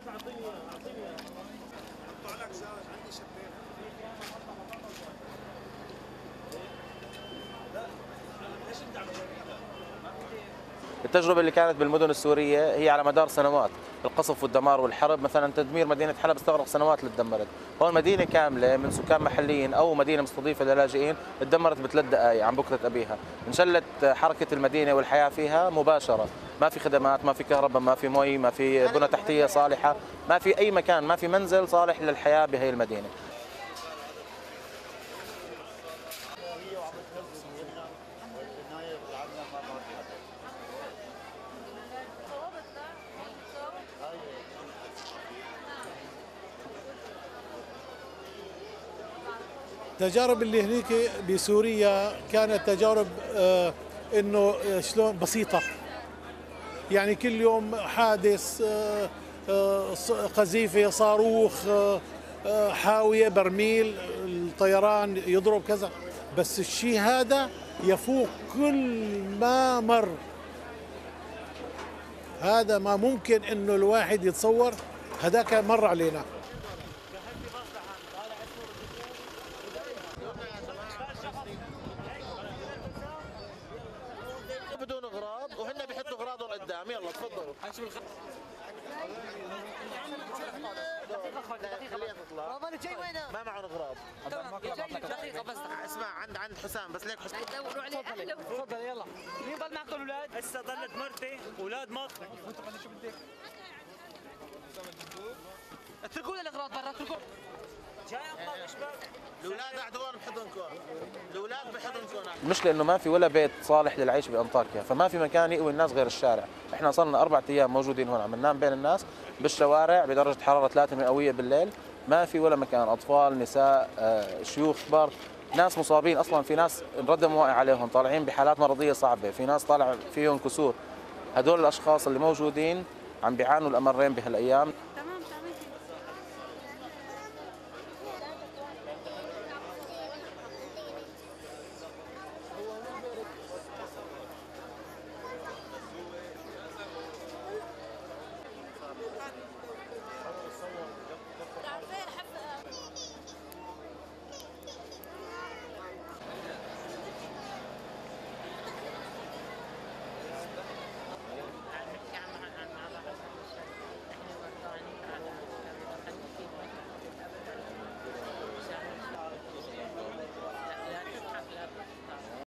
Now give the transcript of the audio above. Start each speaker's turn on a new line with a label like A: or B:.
A: 咋咋对你，咋对你？التجربة اللي كانت بالمدن السورية هي على مدار سنوات. القصف والدمار والحرب مثلا تدمير مدينة حلب استغرق سنوات اللي تدمرت هون مدينة كاملة من سكان محليين أو مدينة مستضيفة للاجئين تدمرت بثلاث دقائق عن بكرة أبيها. انشلت حركة المدينة والحياة فيها مباشرة. ما في خدمات ما في كهرباء ما في مي ما في بنى تحتية صالحة ما في أي مكان ما في منزل صالح للحياة بهي المدينة.
B: التجارب اللي هنيك بسوريا كانت تجارب آه إنه آه، شلون؟ بسيطة. يعني كل يوم حادث آه قذيفة صاروخ حاوية برميل الطيران يضرب كذا. بس الشيء هذا يفوق كل ما مر. هذا ما ممكن إنه الواحد يتصور. هذاك مر علينا.
A: بدون اغراض وهن بيحطوا اغراضهم قدام. يلا تفضلوا؟ ما معهم اغراض.
C: دقيقة بس
A: اسمع عند عند حسام بس ليك حسام.
C: يدوروا عليه اهله
D: تفضل يلا. مين ضل معك الأولاد؟ هسه ضلت مرتي أولاد مصر
C: اتركوا لي الاغراض برا اتركوا.
A: الأولاد قاعدون بحضنكم الأولاد بحضنكم المشكلة إنه ما في ولا بيت صالح للعيش بانطاكيا فما في مكان يقوي الناس غير الشارع. إحنا صرنا أربع أيام موجودين هون عم ننام بين الناس بالشوارع بدرجة حرارة 3 مئوية بالليل. ما في ولا مكان أطفال نساء آه، شيوخ كبار. ناس مصابين أصلا في ناس انردم واقع عليهم طالعين بحالات مرضية صعبة في ناس طالع فيهم كسور. هدول الأشخاص اللي موجودين عم بيعانوا الأمرين بهالأيام. That's it.